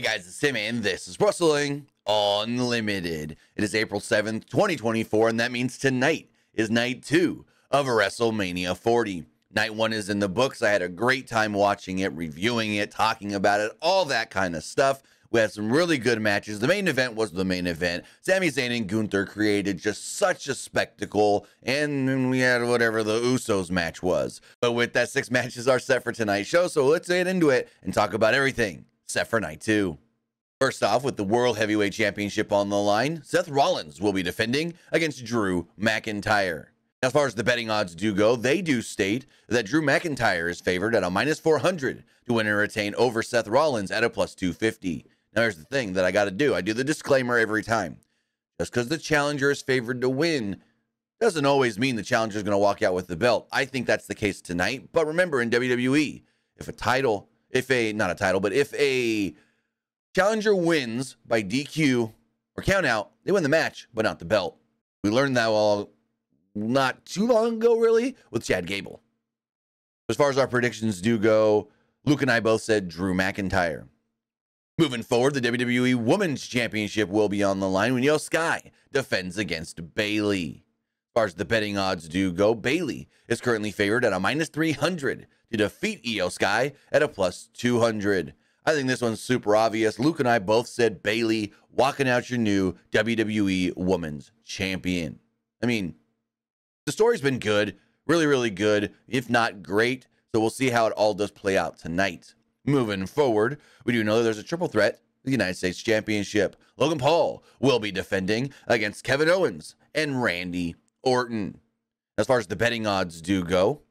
Hey guys, it's Tim, and this is Wrestling Unlimited. It is April 7th, 2024, and that means tonight is night two of WrestleMania 40. Night one is in the books. I had a great time watching it, reviewing it, talking about it, all that kind of stuff. We had some really good matches. The main event was the main event. Sami Zayn and Gunther created just such a spectacle, and we had whatever the Usos match was. But with that, six matches are set for tonight's show, so let's get into it and talk about everything set for night two. First off, with the World Heavyweight Championship on the line, Seth Rollins will be defending against Drew McIntyre. As far as the betting odds do go, they do state that Drew McIntyre is favored at a minus 400 to win and retain over Seth Rollins at a plus 250. Now, here's the thing that I got to do I do the disclaimer every time. Just because the challenger is favored to win doesn't always mean the challenger is going to walk out with the belt. I think that's the case tonight. But remember, in WWE, if a title if a not a title, but if a challenger wins by DQ or count out, they win the match, but not the belt. We learned that all not too long ago, really, with Chad Gable. As far as our predictions do go, Luke and I both said Drew McIntyre. Moving forward, the WWE Women's Championship will be on the line when Iyo Sky defends against Bayley. As far as the betting odds do go, Bayley is currently favored at a minus 300 to defeat Iyo Sky at a plus 200. I think this one's super obvious. Luke and I both said Bayley walking out your new WWE Women's Champion. I mean, the story's been good, really, really good, if not great. So we'll see how it all does play out tonight. Moving forward, we do know that there's a triple threat the United States Championship. Logan Paul will be defending against Kevin Owens and Randy Orton. As far as the betting odds do go,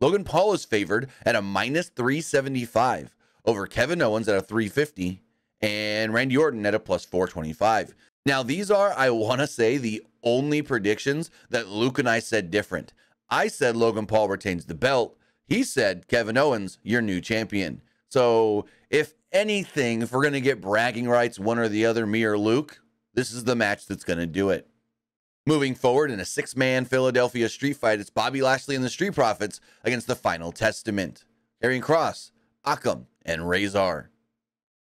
Logan Paul is favored at a minus 375 over Kevin Owens at a 350 and Randy Orton at a plus 425. Now, these are, I want to say, the only predictions that Luke and I said different. I said Logan Paul retains the belt. He said Kevin Owens, your new champion. So, if anything, if we're going to get bragging rights, one or the other, me or Luke, this is the match that's going to do it. Moving forward in a six man Philadelphia street fight, it's Bobby Lashley and the Street Profits against the Final Testament. Karrion Kross, Akam, and Rezar.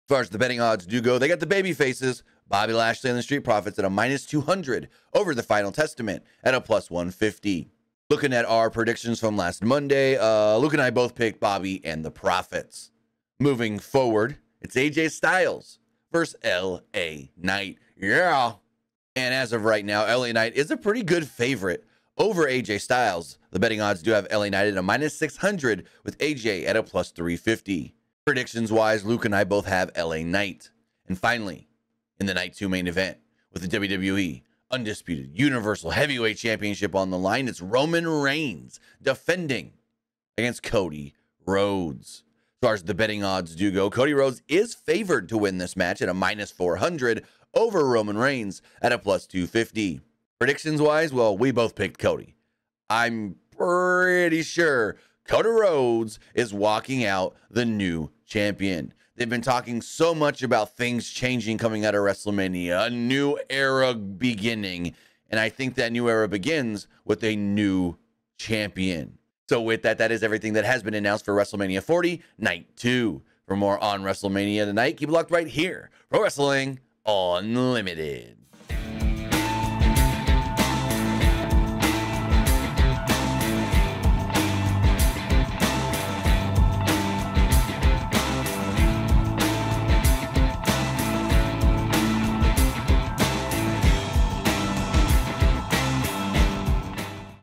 As far as the betting odds do go, they got the baby faces, Bobby Lashley and the Street Profits at a minus 200 over the Final Testament at a plus 150. Looking at our predictions from last Monday, uh, Luke and I both picked Bobby and the Profits. Moving forward, it's AJ Styles versus LA Knight. Yeah. And as of right now, LA Knight is a pretty good favorite over AJ Styles. The betting odds do have LA Knight at a minus 600 with AJ at a plus 350. Predictions wise, Luke and I both have LA Knight. And finally, in the night two main event with the WWE Undisputed Universal Heavyweight Championship on the line, it's Roman Reigns defending against Cody Rhodes. As far as the betting odds do go, Cody Rhodes is favored to win this match at a minus 400 over Roman Reigns at a plus 250. Predictions wise, well, we both picked Cody. I'm pretty sure Cody Rhodes is walking out the new champion. They've been talking so much about things changing coming out of WrestleMania, a new era beginning. And I think that new era begins with a new champion. So, with that, that is everything that has been announced for WrestleMania 40, night two. For more on WrestleMania tonight, keep it locked right here. Pro Wrestling Unlimited.